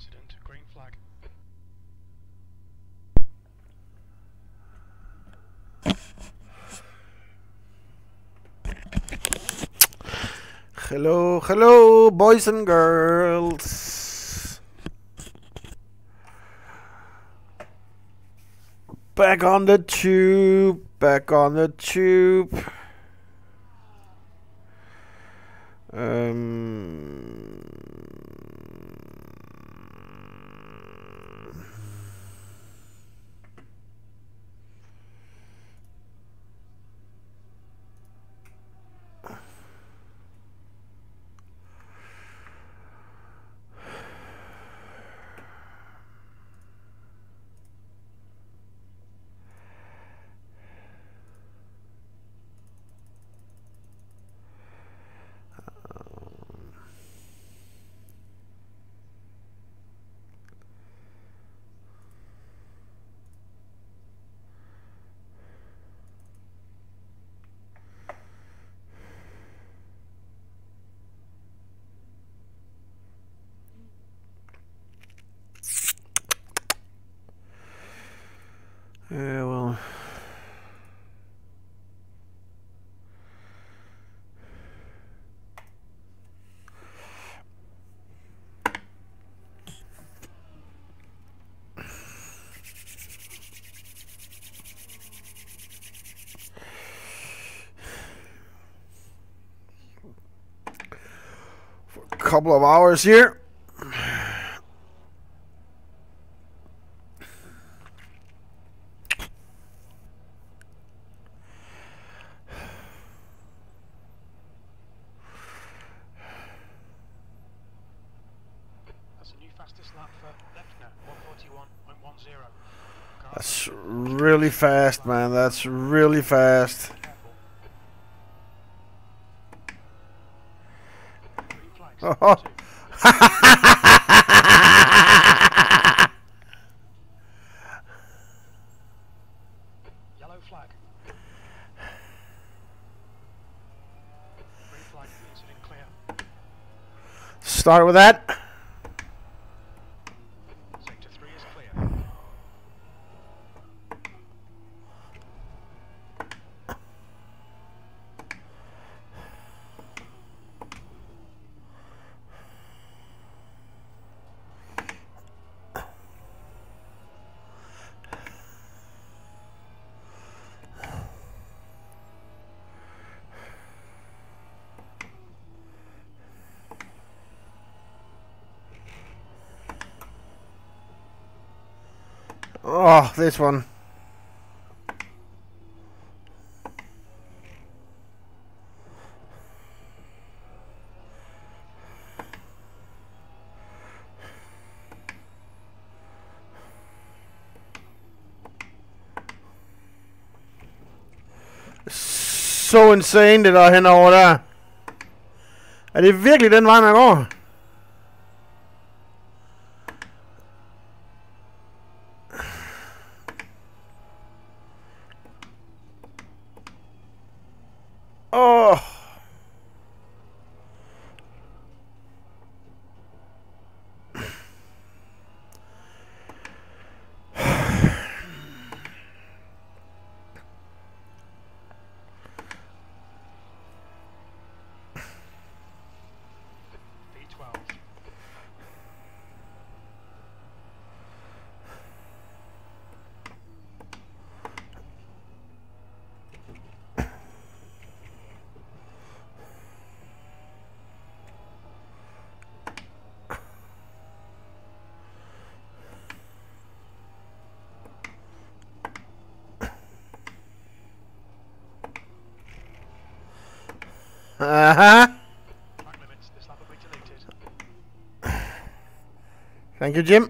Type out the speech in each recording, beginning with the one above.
incident. Green flag. Hello, hello, boys and girls. Back on the tube, back on the tube. Um, yeah, well. For a couple of hours here. That's a new fastest lap for Lechner. 141.10. That's really fast, man. That's really fast. Yellow flag. Green flag. Clear. Start with that. Sector 3 is clear. Oh, this one. Så insane det der henover der. Er det virkelig den vej, man går? Åh. V12. Uh-huh. Track limits. This lap will be deleted. Thank you, Jim.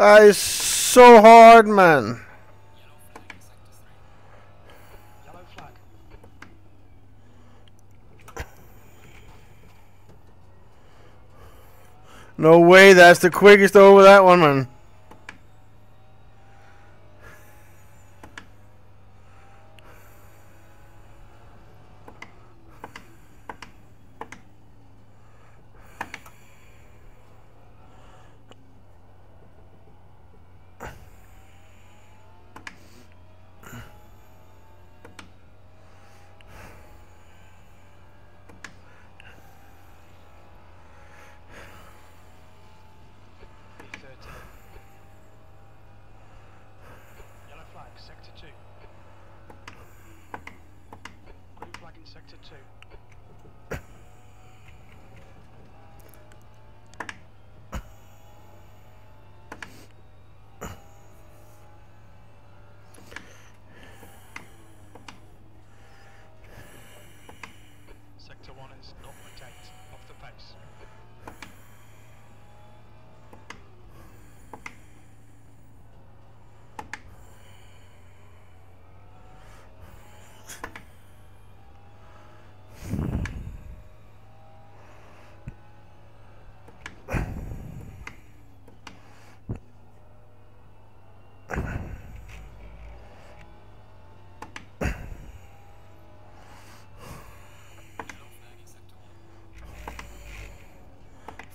That is so hard, man. No way, that's the quickest over that one, man. B13. Yellow flag, sector 2. Green flag in sector 2. Sector 1 is 0.8 off the pace.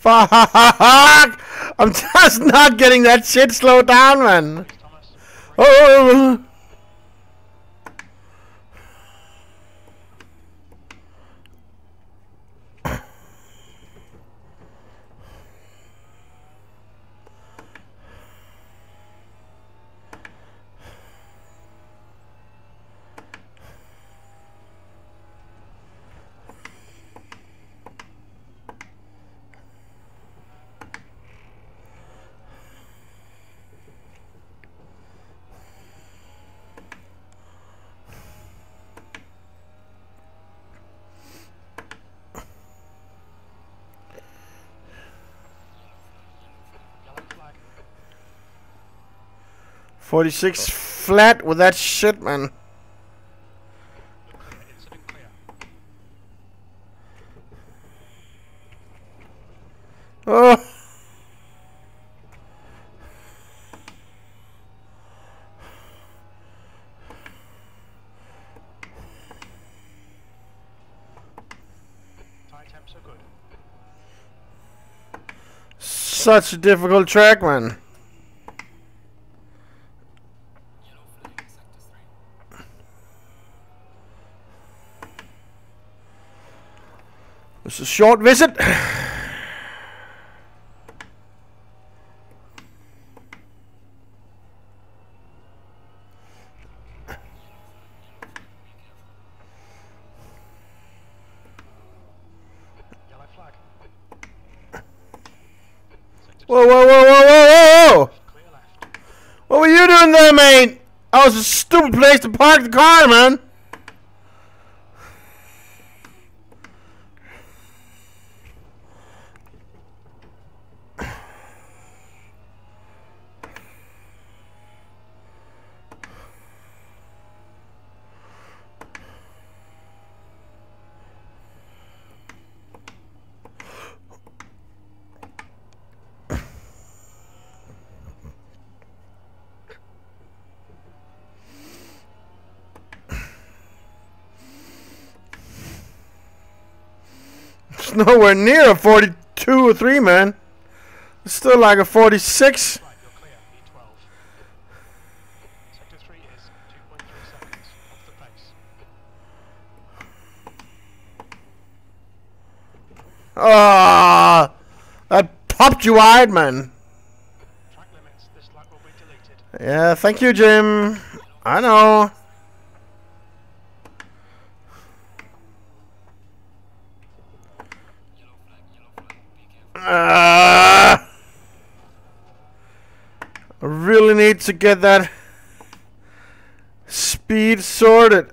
Fuck! I'm just not getting that shit slowed down, man. Oh! oh, oh. 46 flat with that shit, man. Oh! Such a difficult track, man. It's a short visit. Whoa, whoa, whoa, whoa, whoa, whoa! What were you doing there, mate? That was a stupid place to park the car, man. Nowhere near a 42 or 3, man. It's still like a 46. Right, you're clear. E12. Sector 3 is 2.3 seconds off the pace. Ah, that popped you wide, man. Yeah, thank you, Jim. I know. Ah, I really need to get that speed sorted.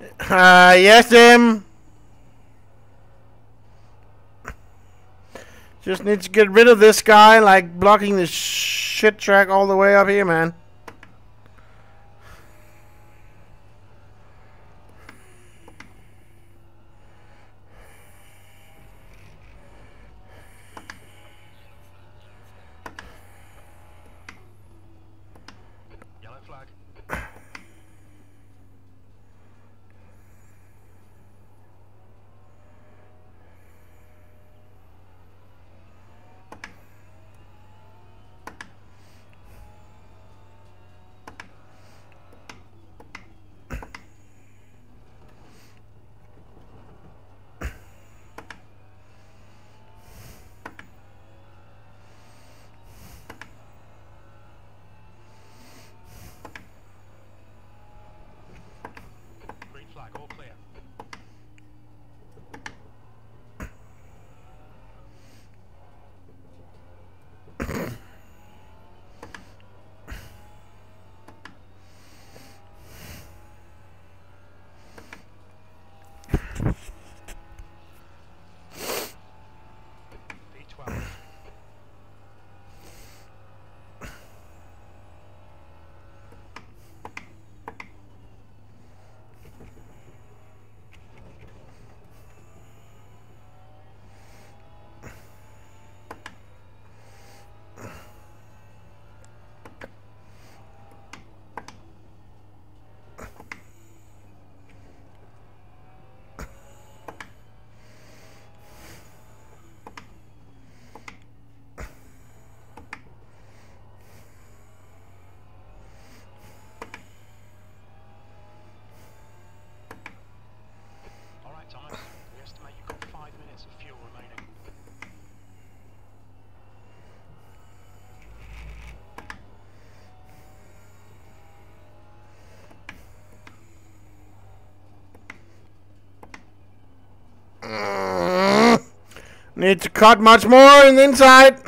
Uh, yes, Em. Just need to get rid of this guy, like, blocking this shit track all the way up here, man. Need to cut much more in the inside.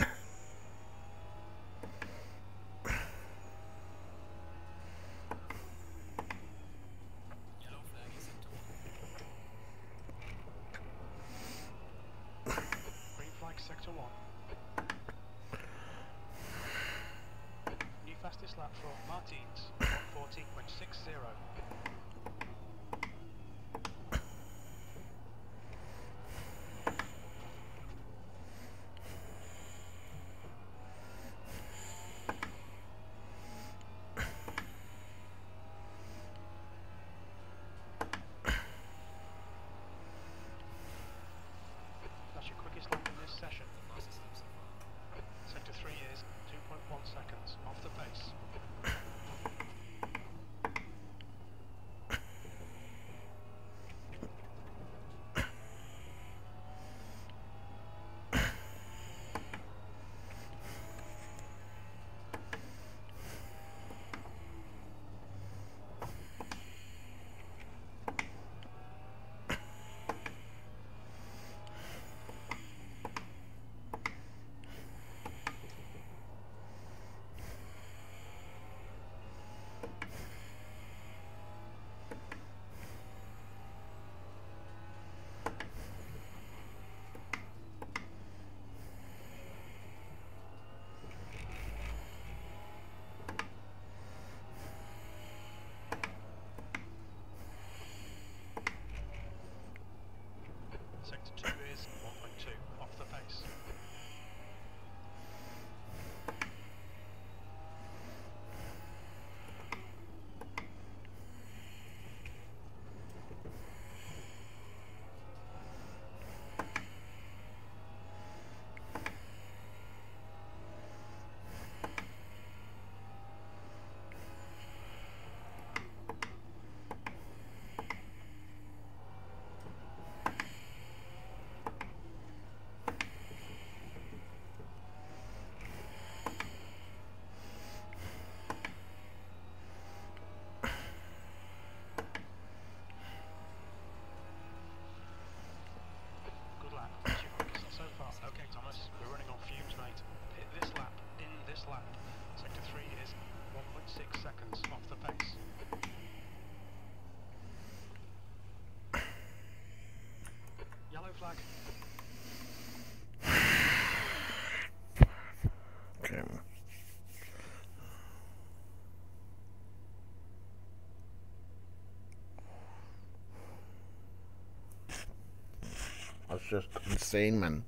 flag. okay. That's just insane, man.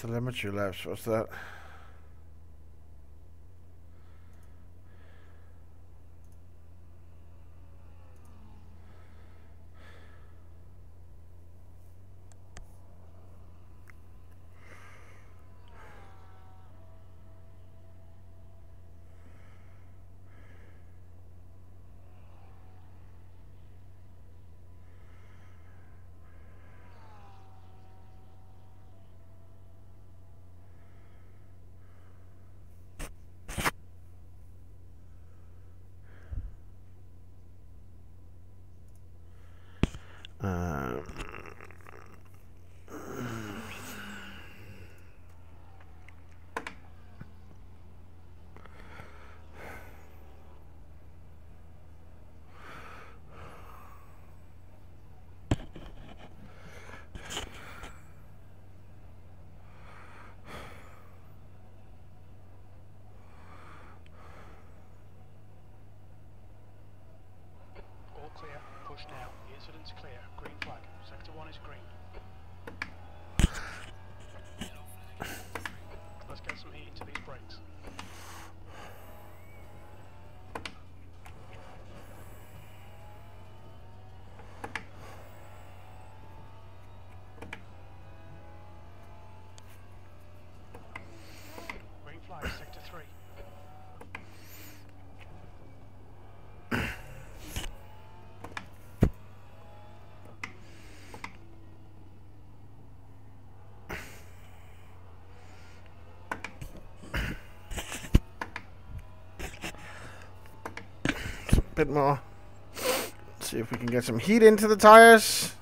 Telemetry lapse, what's that? Um, All clear. Push now. The incident's clear. Green flag. Sector 1 is green. Let's get some heat into these brakes. Green flag. Sector 3. Bit more. See if we can get some heat into the tires.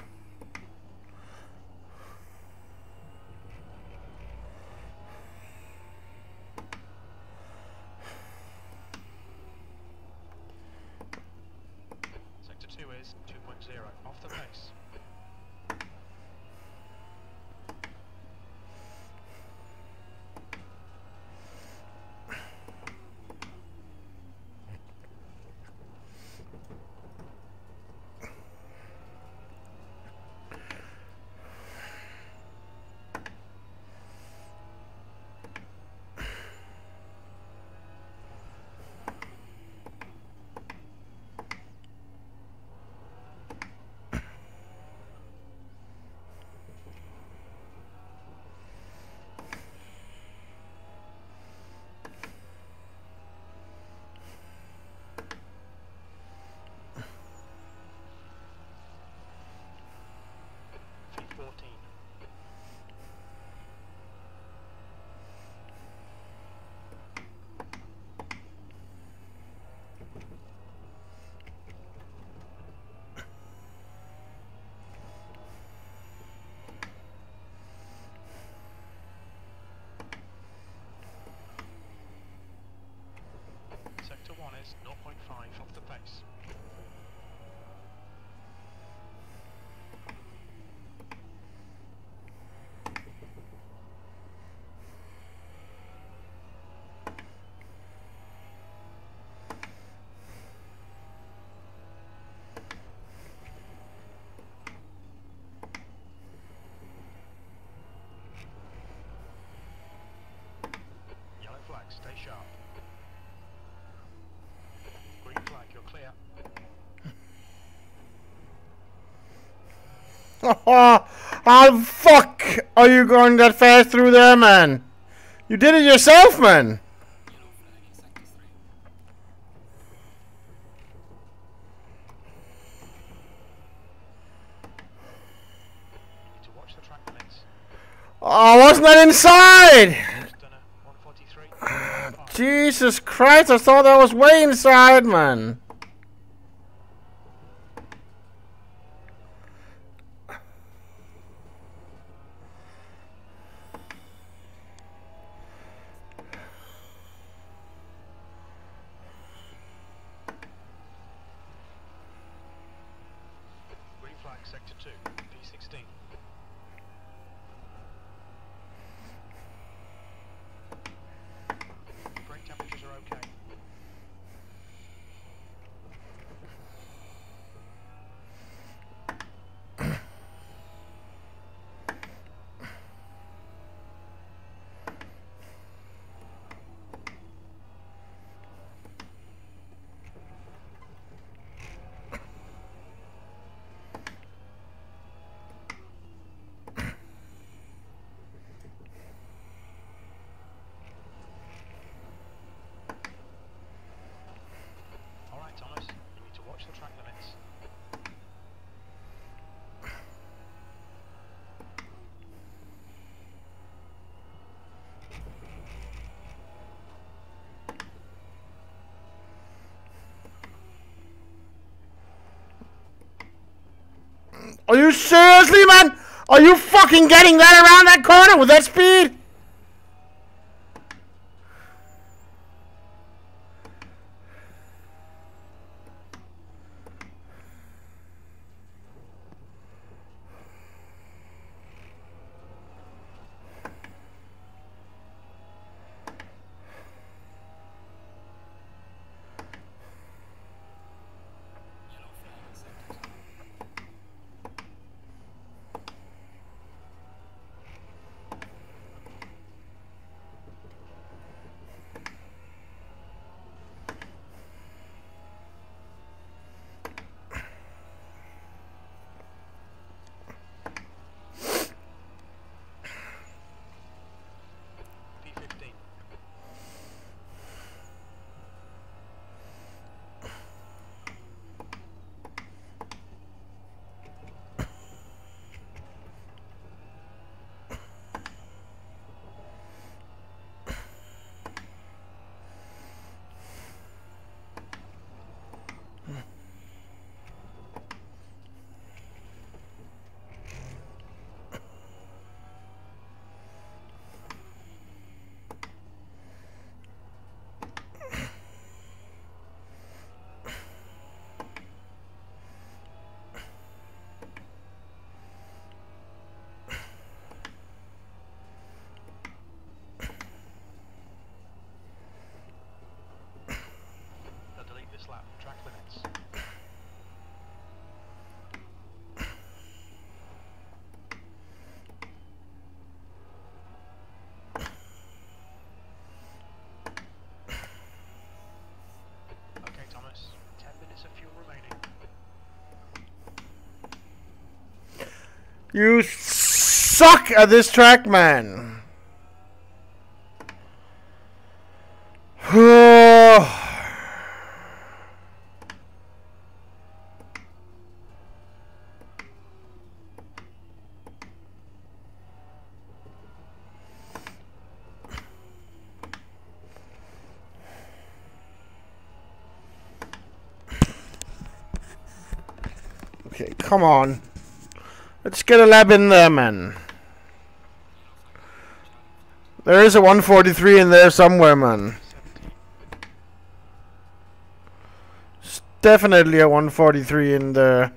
Yellow flag, stay sharp. oh, oh, fuck! Are you going that fast through there, man? You did it yourself, man! Oh, wasn't that inside? Jesus Christ, I thought that was way inside, man. Sector 2, P16. Brake temperatures are okay. Alright, Thomas, you need to watch the track limits. Are you seriously, man? Are you fucking getting that around that corner with that speed? This lap, track limits. Okay, Thomas. 10 minutes of fuel remaining. You suck at this track, man. okay, come on. Let's get a lab in there, man. There is a 143 in there somewhere, man. It's definitely a 143 in there.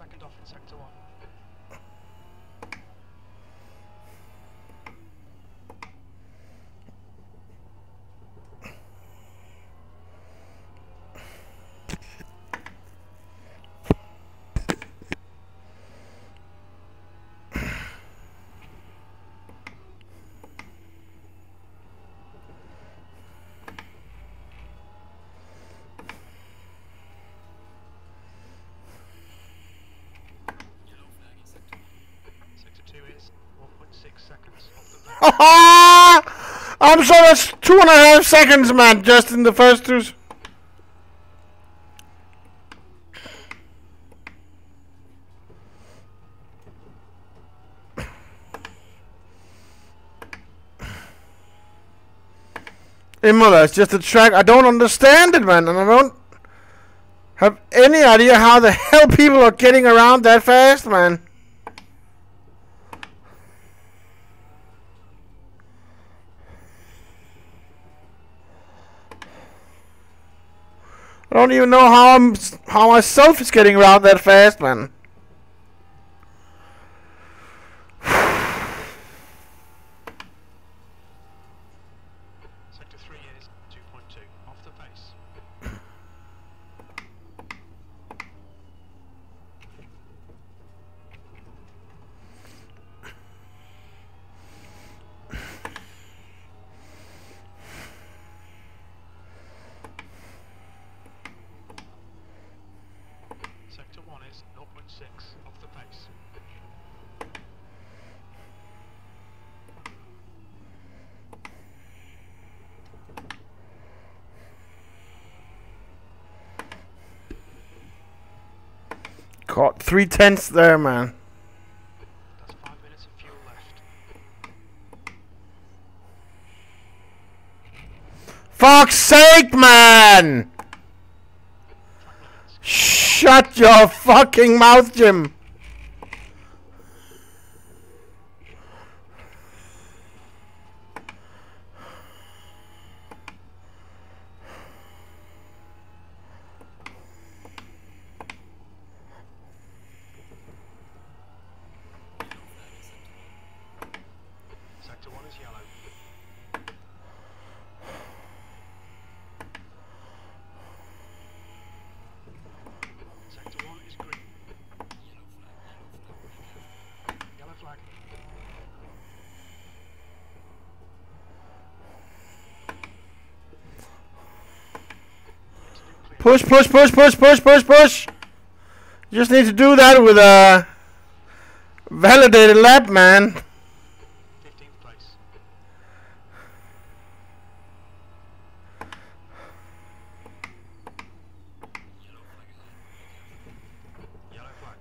Second off in sector one. Sector two is 1.6 seconds off the back. I'm sure that's two and a half seconds, man, just in the first two. Imola, it's just a track. I don't understand it, man, and I don't have any idea how the hell people are getting around that fast, man. I don't even know how I'm how myself is getting around that fast, man. Sector three is 2.2 off the pace. Sector one is 0.6 off the pace. Caught three tenths there, man. Fuck's sake, man! Shut your fucking mouth, Jim. Sector one is yellow. Sector one is green. Yellow flag. Into new clear. Push, push, push, push, push, push, push. You just need to do that with a validated lap, man. 15th place. Yellow flag.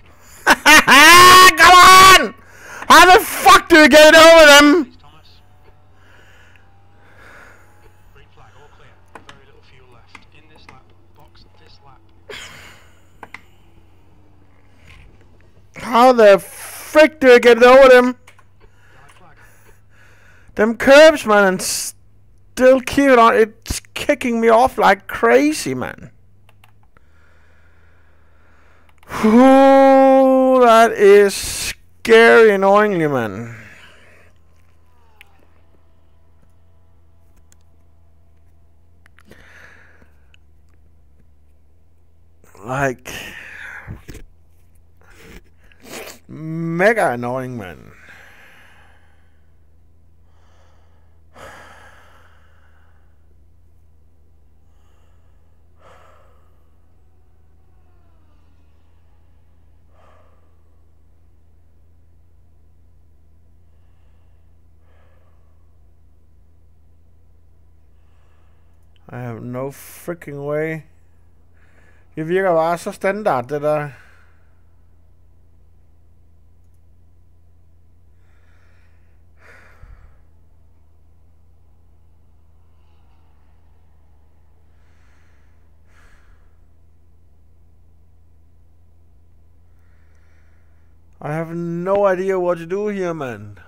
Come on! How the fuck do you get it over them? Please, Thomas. Green flag, all clear. Very little fuel left. In this lap. Box this lap. How the frick do you get over them? Them curbs, man, and still keep it on. It's kicking me off like crazy, man. Ooh, that is scary annoyingly, man. Like, mega annoying, man. I have no freaking way. Det virker bare så standard, det der. I have no idea what to do here, man.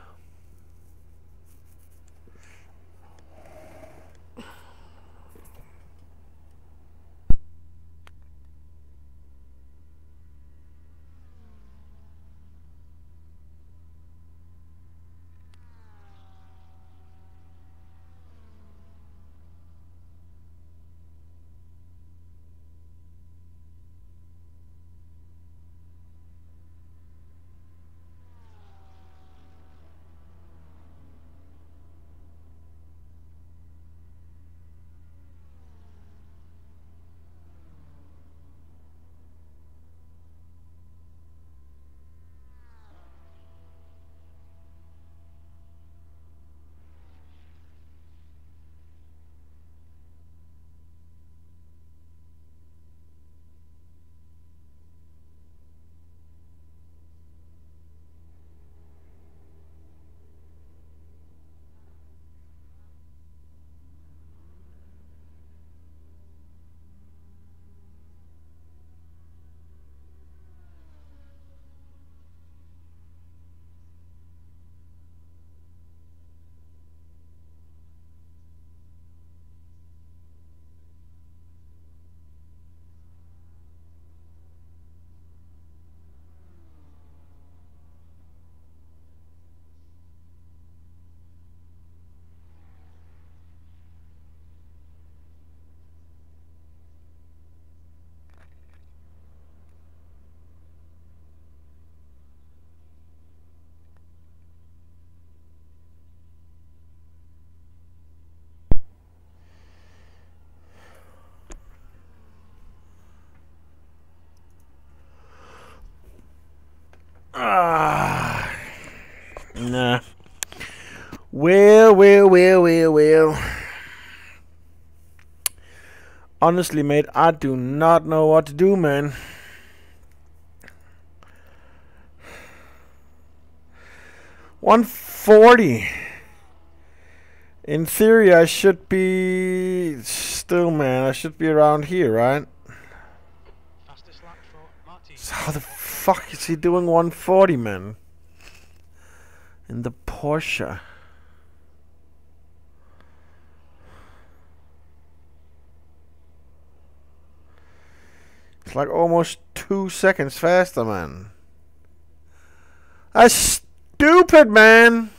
Ah, nah. Well, well, well, well, well. Honestly, mate, I do not know what to do, man. One forty. In theory, I should be still, man. I should be around here, right? Fastest lap for Martin. So how the fuck is he doing 140, man? In the Porsche. It's like almost two seconds faster, man. That's stupid, man.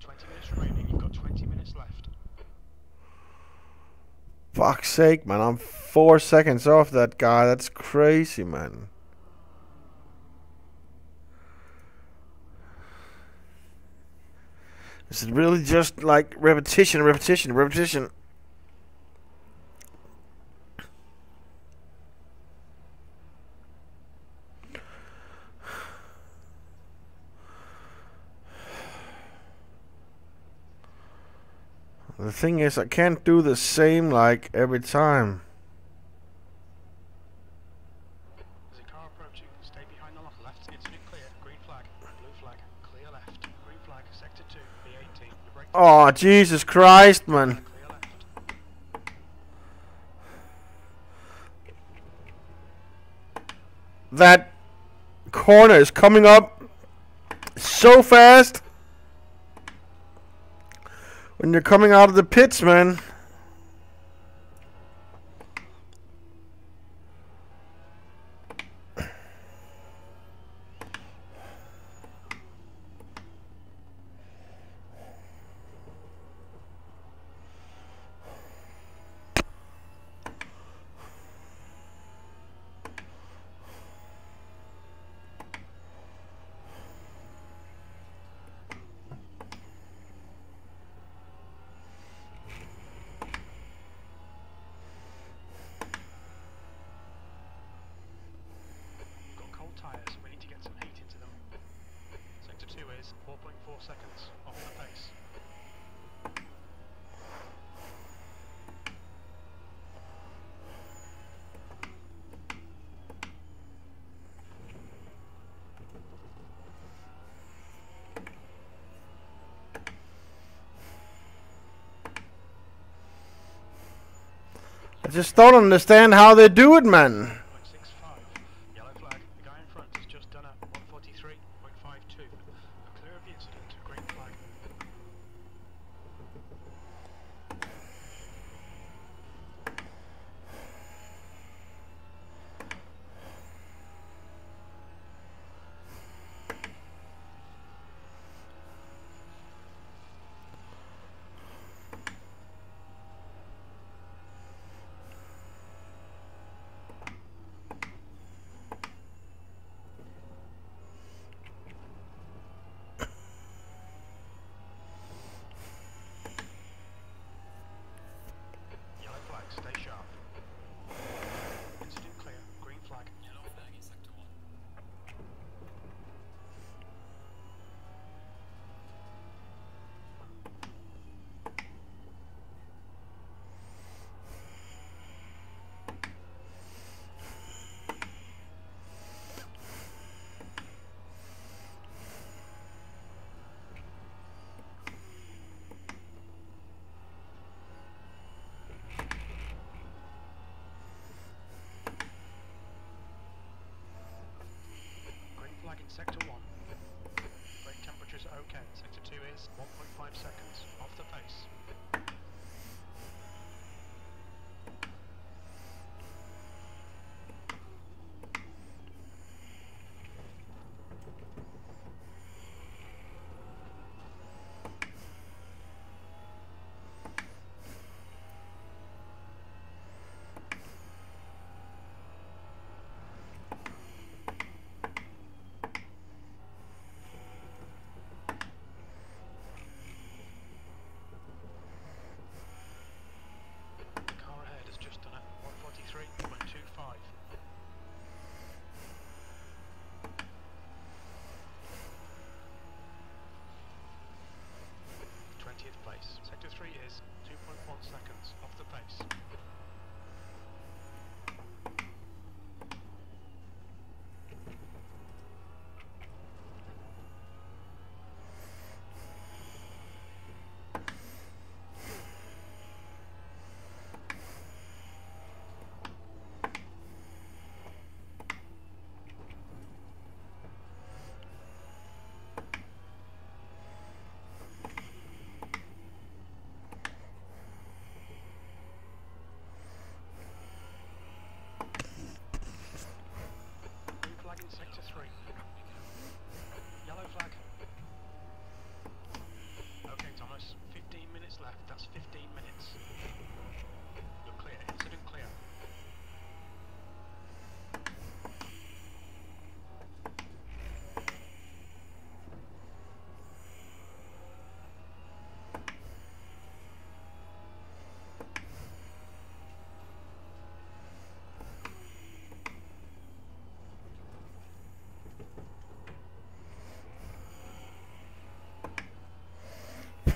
Twenty minutes remaining. You've got twenty minutes left. Fuck's sake, man. I'm four seconds off that guy. That's crazy, man. Is it really just like repetition, repetition, repetition? Thing is, I can't do the same like every time. There's a car approaching. Stay behind the lot. Left incident clear. Green flag. Blue flag. Clear left. Green flag. Sector 2. B18. The brake. Oh, Jesus Christ, man. That corner is coming up so fast. When you're coming out of the pits, man. Just don't understand how they do it, man.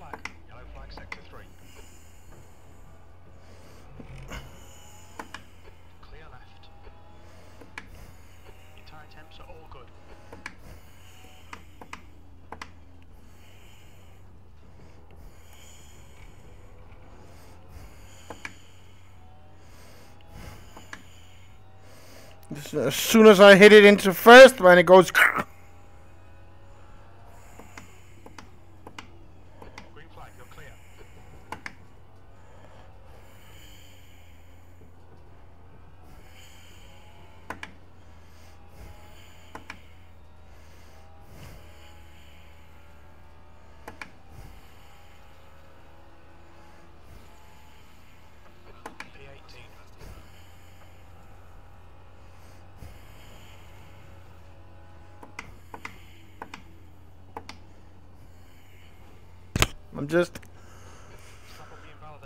flag. Yellow flag sector three. Clear left. Your tire temps are all good. As soon as I hit it into first, man, it goes. I'm just...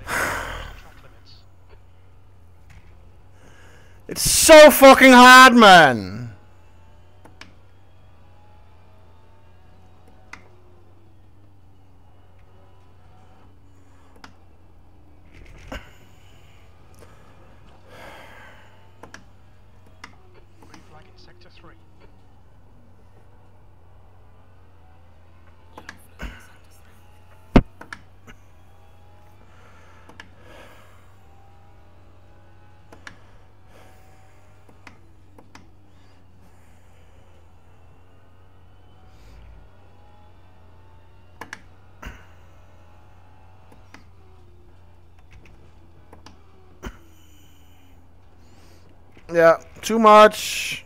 it's so fucking hard, man! Yeah, too much.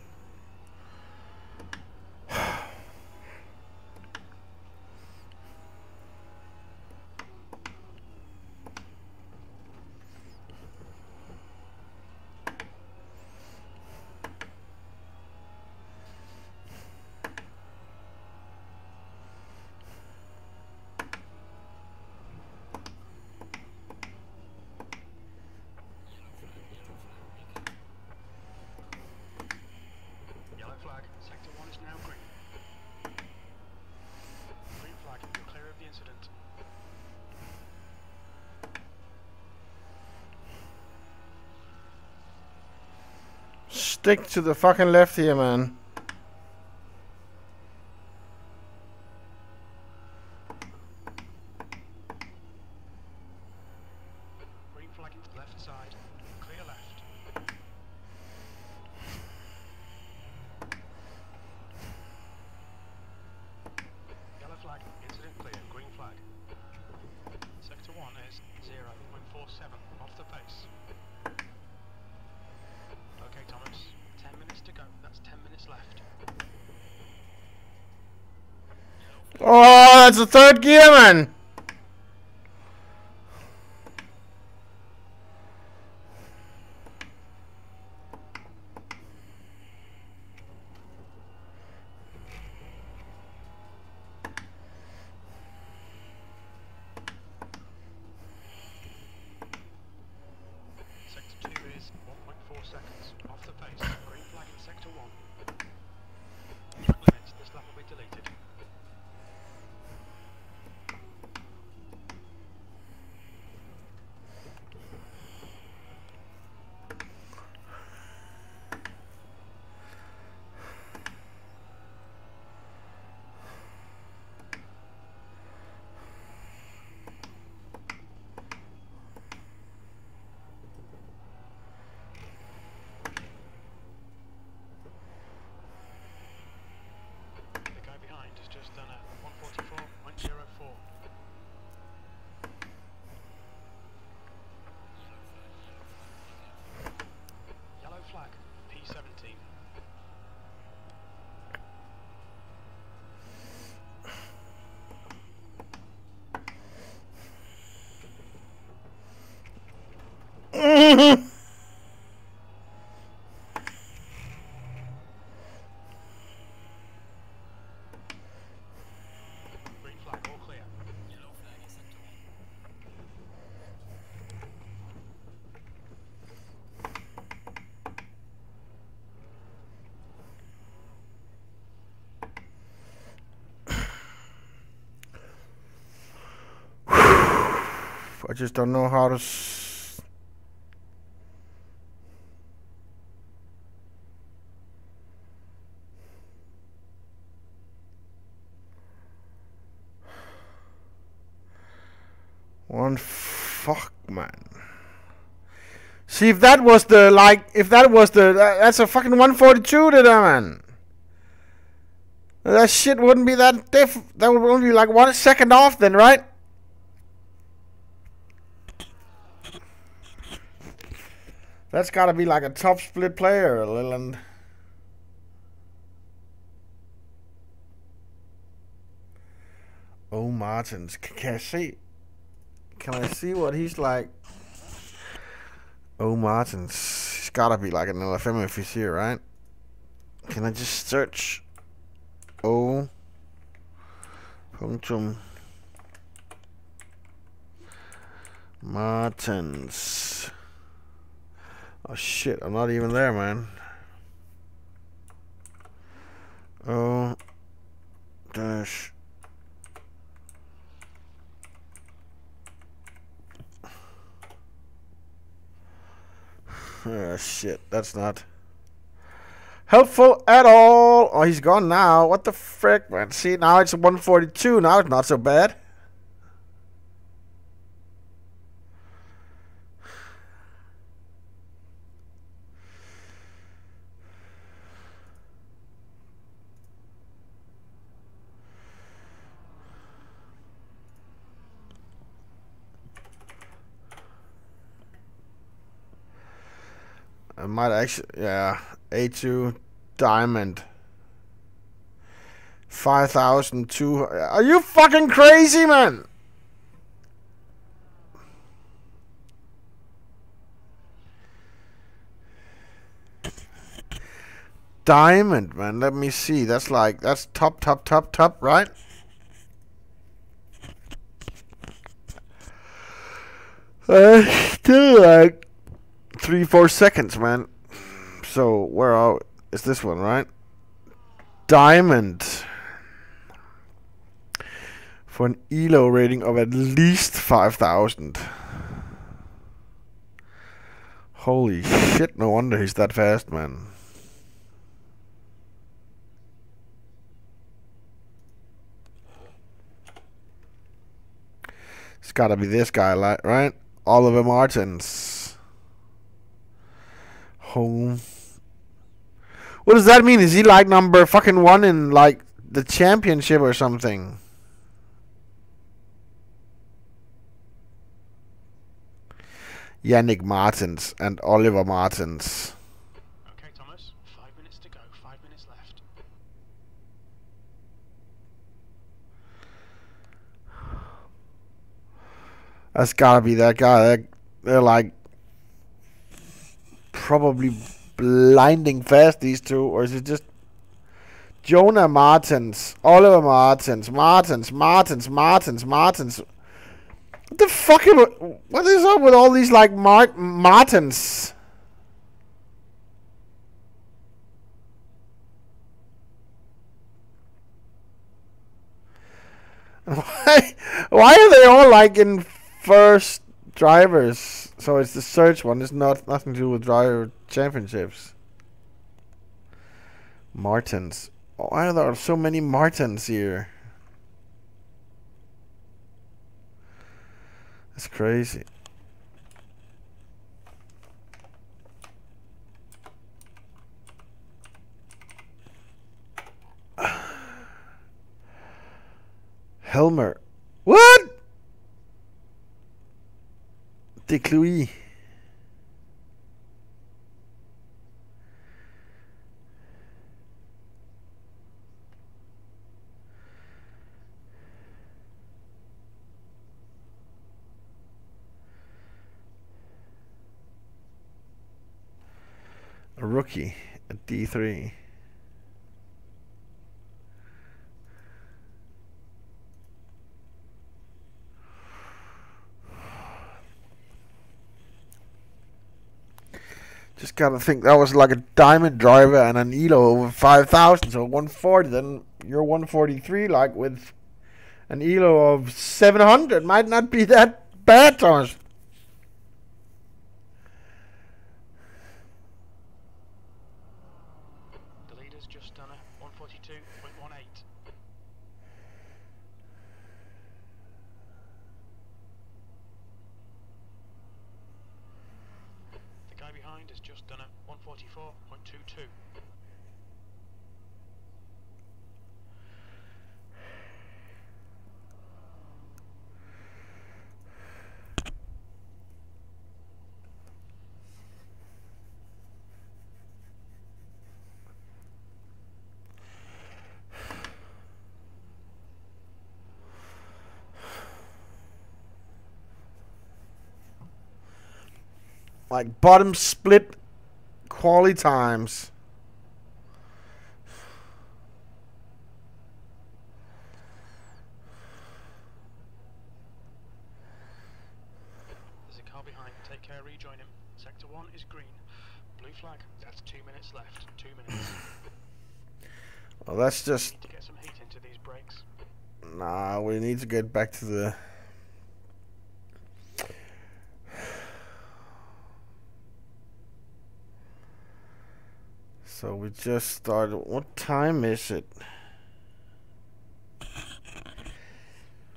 stick to the fucking left here, man. third gear, man. I just don't know how to See if that was the like if that was the that, that's a fucking 142 to them man. That shit wouldn't be that diff. That would only be like one second off then, right? That's got to be like a top split player, Leland. Oh, Martins. Can I see? Can I see what he's like? Oh, Martins. He's got to be like an LFM if he's here, right? Can I just search? O. Punctum. Martins. Oh shit, I'm not even there, man. Oh. Dash. Oh shit, that's not helpful at all. Oh, he's gone now. What the frick, man? See, now it's 142. Now it's not so bad. I might actually, yeah, A2 diamond. 5,002. Are you fucking crazy, man? Diamond, man. Let me see. That's like, that's top, top, top, top, right? Uh, still like three, four seconds, man. So where are is this one, right? Diamond for an elo rating of at least five thousand. Holy shit! No wonder he's that fast, man. It's gotta be this guy, right? Oliver Martins. Home. What does that mean? Is he like number fucking one in like the championship or something? Yannick Martins and Oliver Martins. Okay, Thomas. Five minutes to go. Five minutes left. That's gotta be that guy. They're, they're like probably blinding fast, these two, or is it just Jonah Martins, Oliver Martins, Martins, Martins, Martins, Martins? What the fuck? Am I, what is up with all these like Mart Martins? Why? Why are they all like in first drivers? So it's the search one. It's not nothing to do with driver championships. Martins. Oh, Why are there so many Martins here? That's crazy. Helmer. What? Declouis. A rookie at D3. Just gotta think that was like a diamond driver and an elo over 5,000, so 140. Then you're 143, like with an elo of 700. Might not be that bad, Thomas. The leader's just done a 142.18. like bottom split quality times. There's a car behind. Take care, rejoin him. Sector 1 is green. Blue flag. That's two minutes left. Two minutes. Well, let's just Need to get some heat into these brakes. Nah, we need to get back to the. So we just started. What time is it?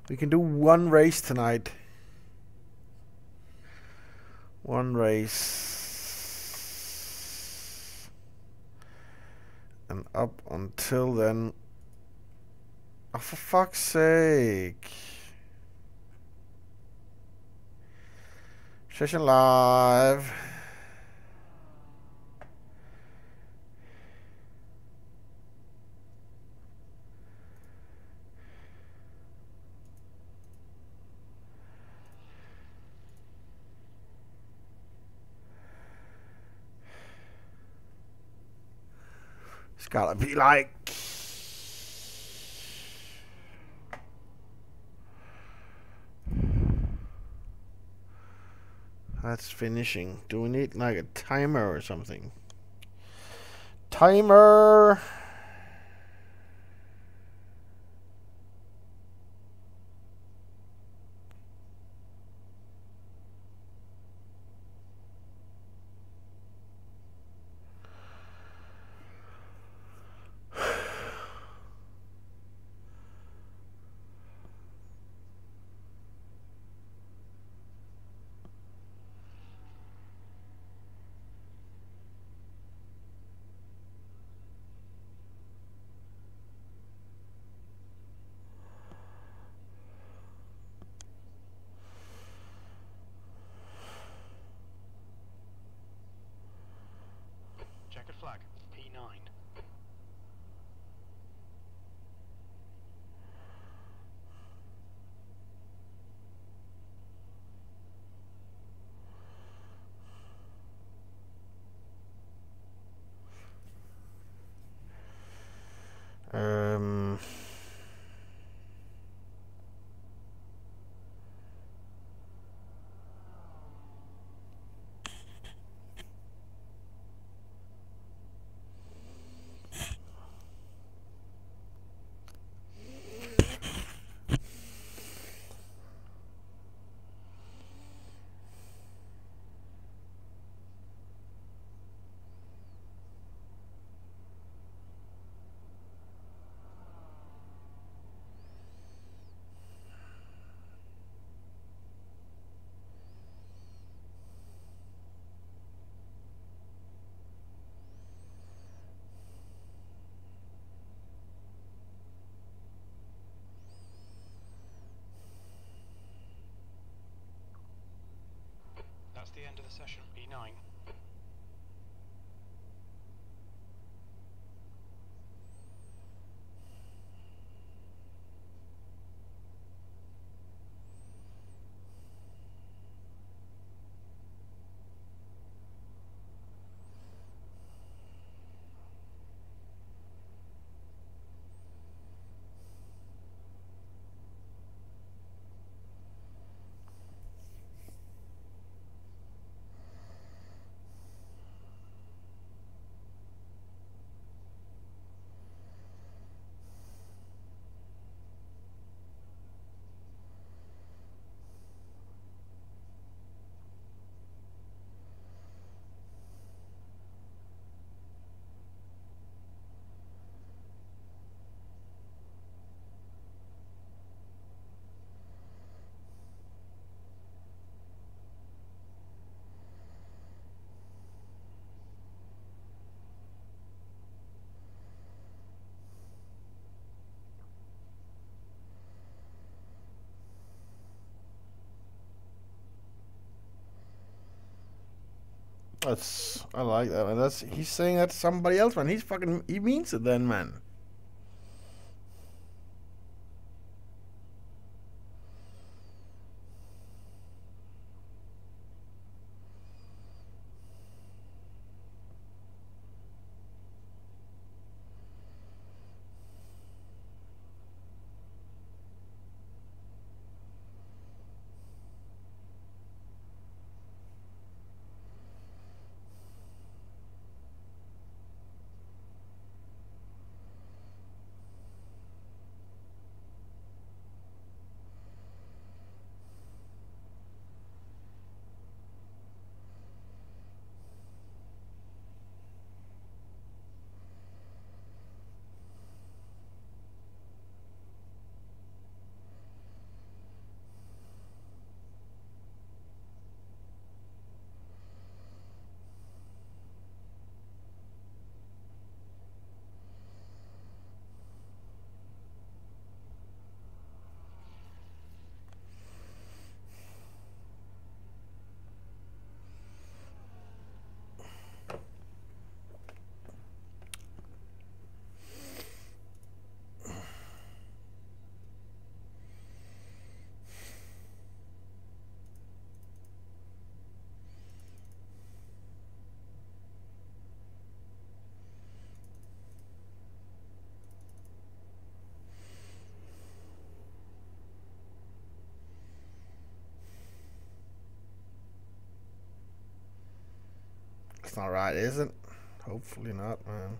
We can do one race tonight. One race. And up until then, Oh, for fuck's sake. Session live. It's gotta be like That's finishing. Do we need like a timer or something? Timer. End of the session. P9. That's I like that. That's he's saying that to somebody else, man. He's fucking he means it then, man. That's not right, is it? Hopefully not, man.